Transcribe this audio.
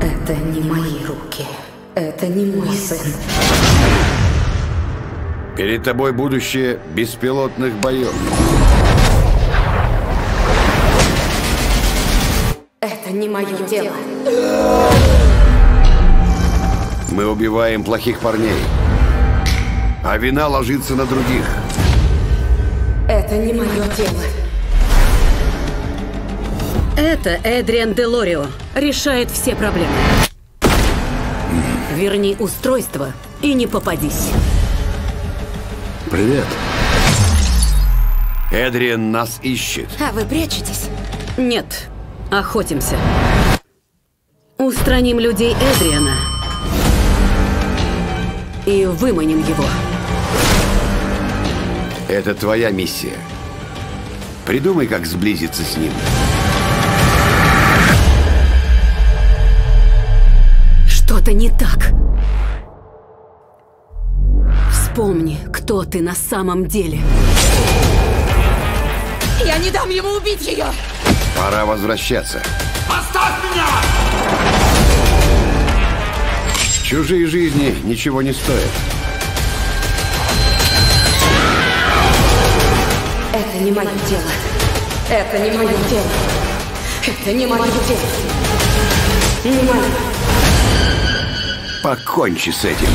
Это не мои руки. Это не мой сын. Перед тобой будущее беспилотных боев. Это не мое дело. Мы убиваем плохих парней. А вина ложится на других. Это не мое дело. Это Эдриан Делорио решает все проблемы. Верни устройство и не попадись. Привет. Эдриан нас ищет. А вы прячетесь? Нет, охотимся. Устраним людей Эдриана и выманим его. Это твоя миссия. Придумай, как сблизиться с ним. Что-то не так. Вспомни, кто ты на самом деле. Я не дам ему убить ее! Пора возвращаться. Оставь меня! Чужие жизни ничего не стоят. Это не мое дело. Это не мое дело. Это не мое дело. Не мое. Покончи с этим.